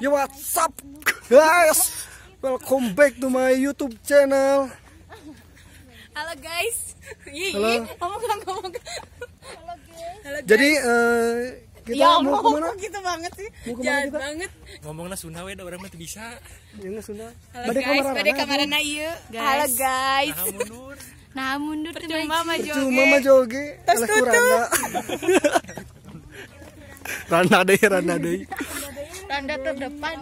Yo what's up guys Welcome back to my YouTube channel Halo guys. Halo. ngomong ngomong. Halo guys. Jadi eh, kita ya mau Allah, ke mana? gitu banget sih. Mau kita? banget. ngomongnya Sunda we da orang mah teu bisa Ya nggak Sunda Halo Bade guys, kamarana ieu. Halo guys. nah mundur Nah, mundur Percuma mah Cuma mah joge Alah kuranda Randa deh Randa deh Tanda terdepan.